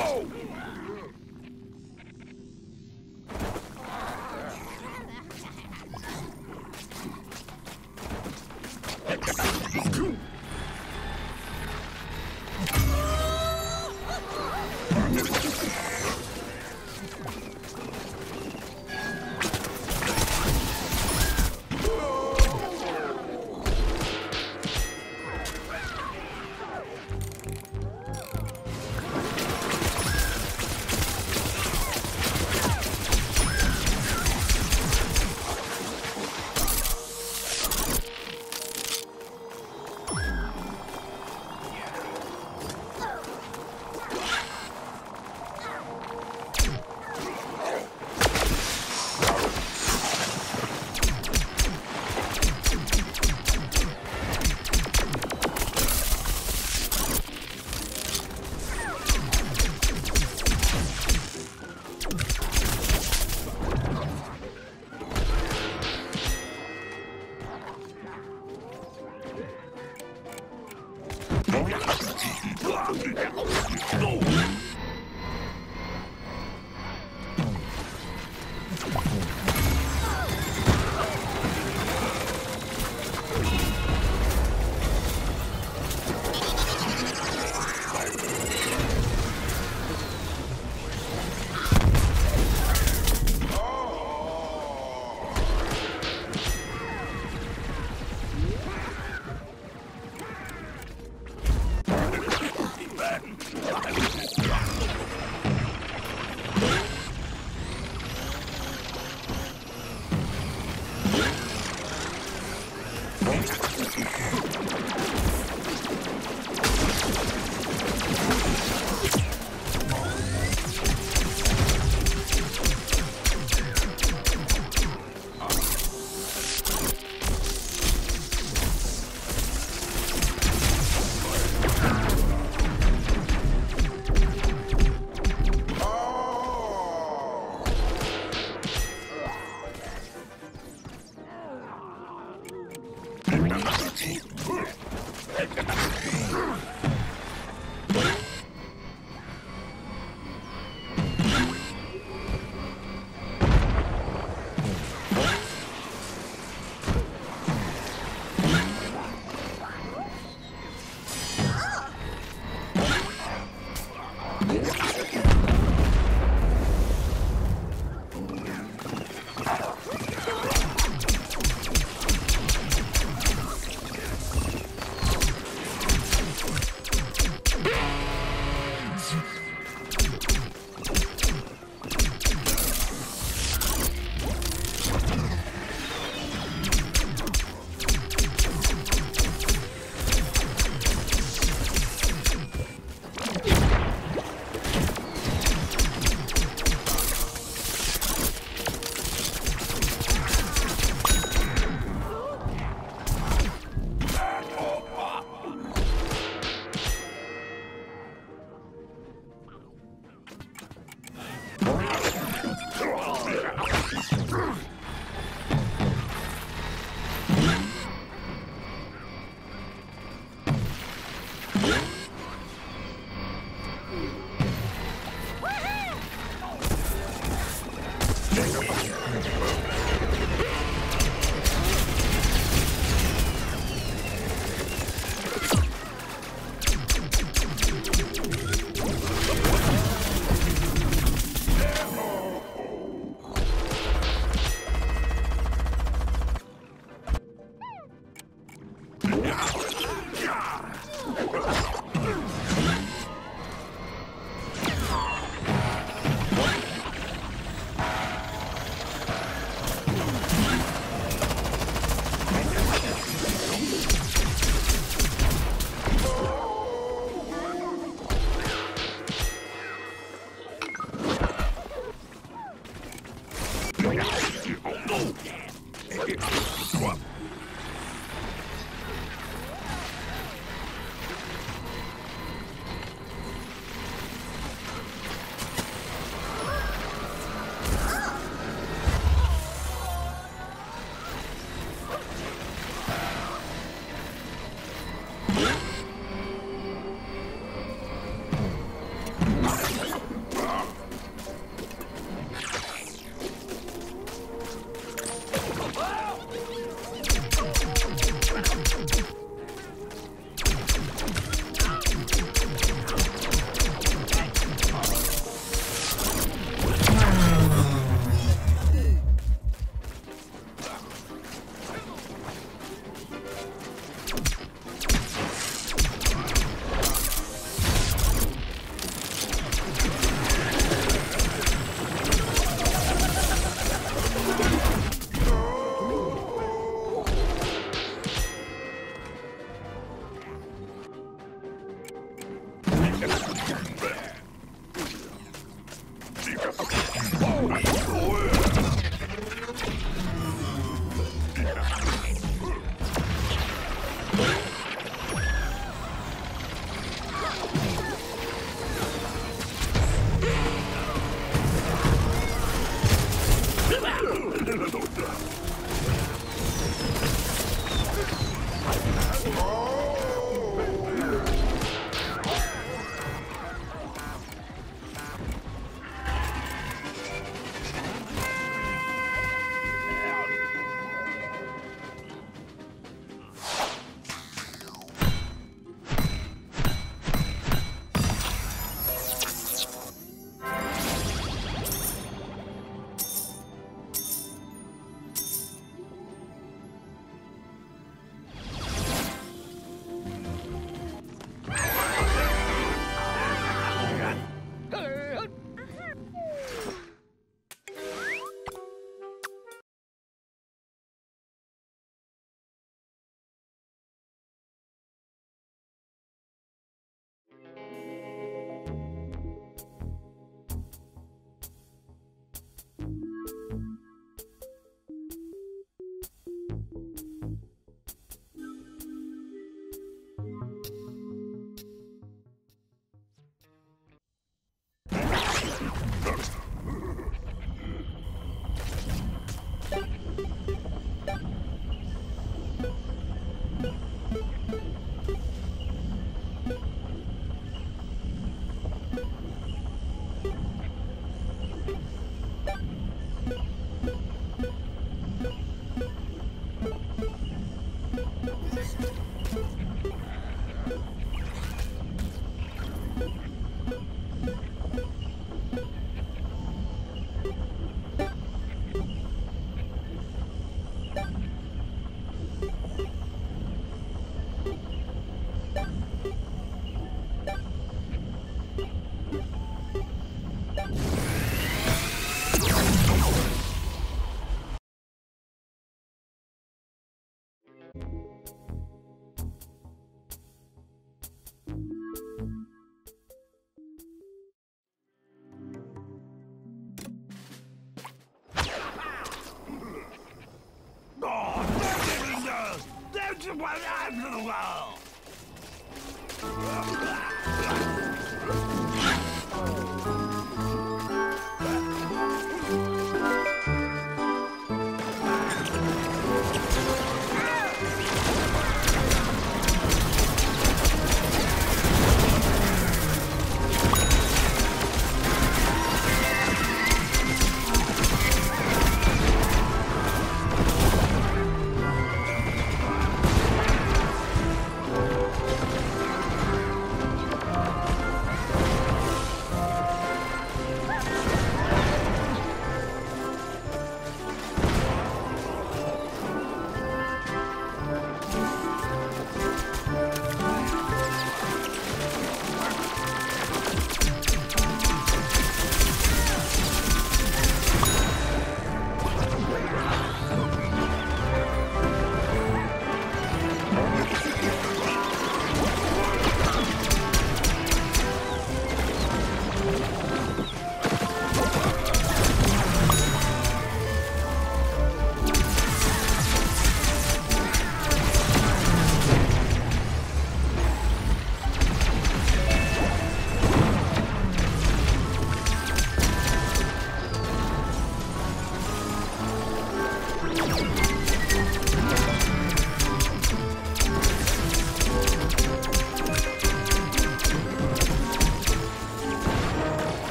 Whoa!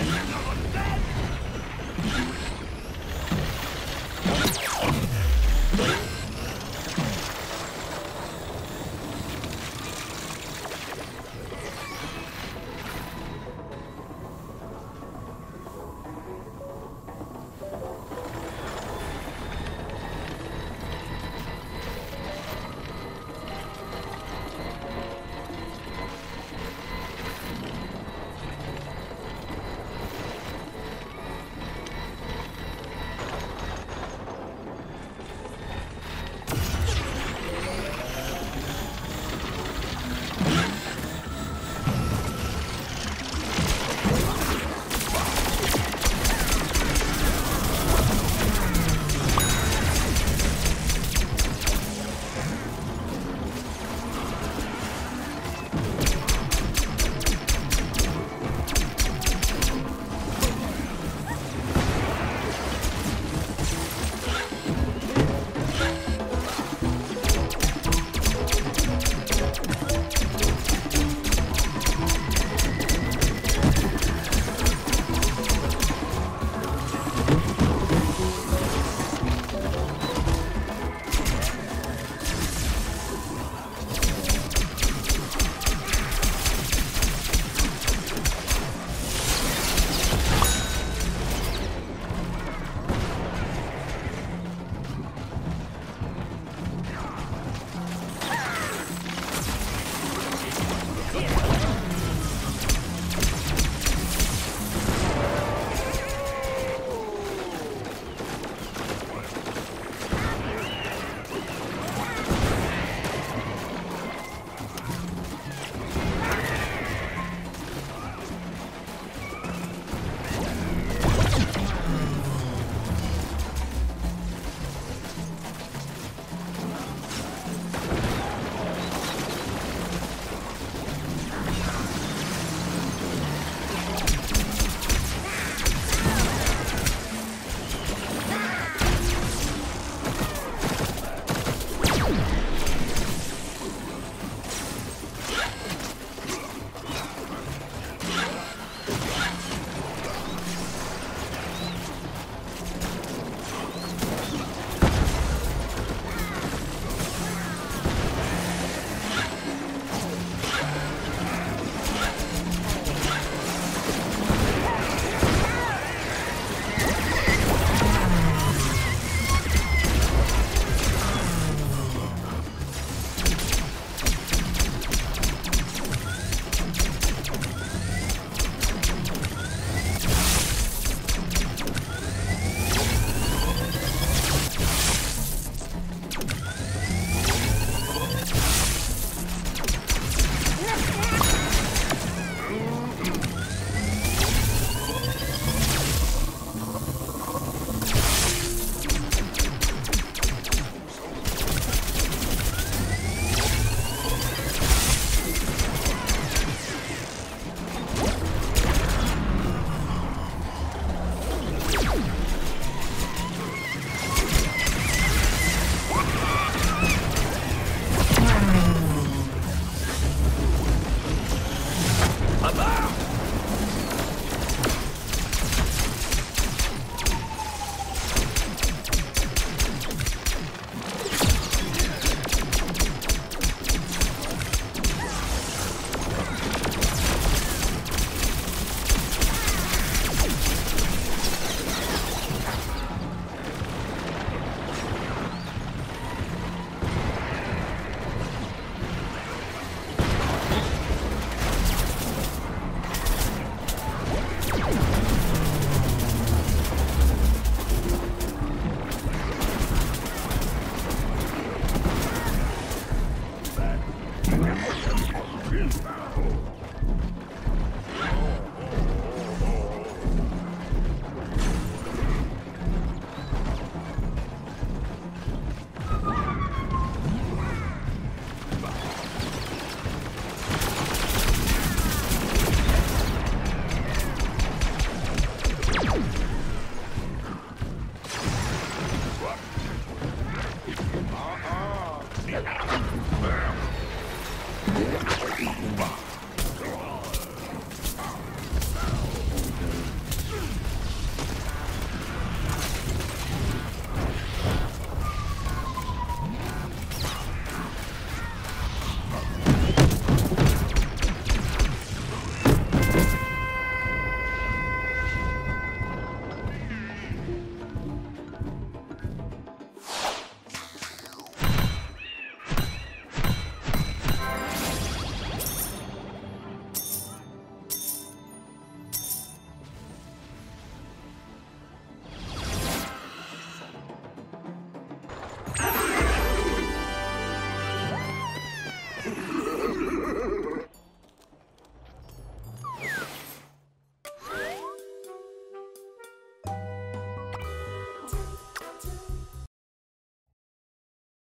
Yeah.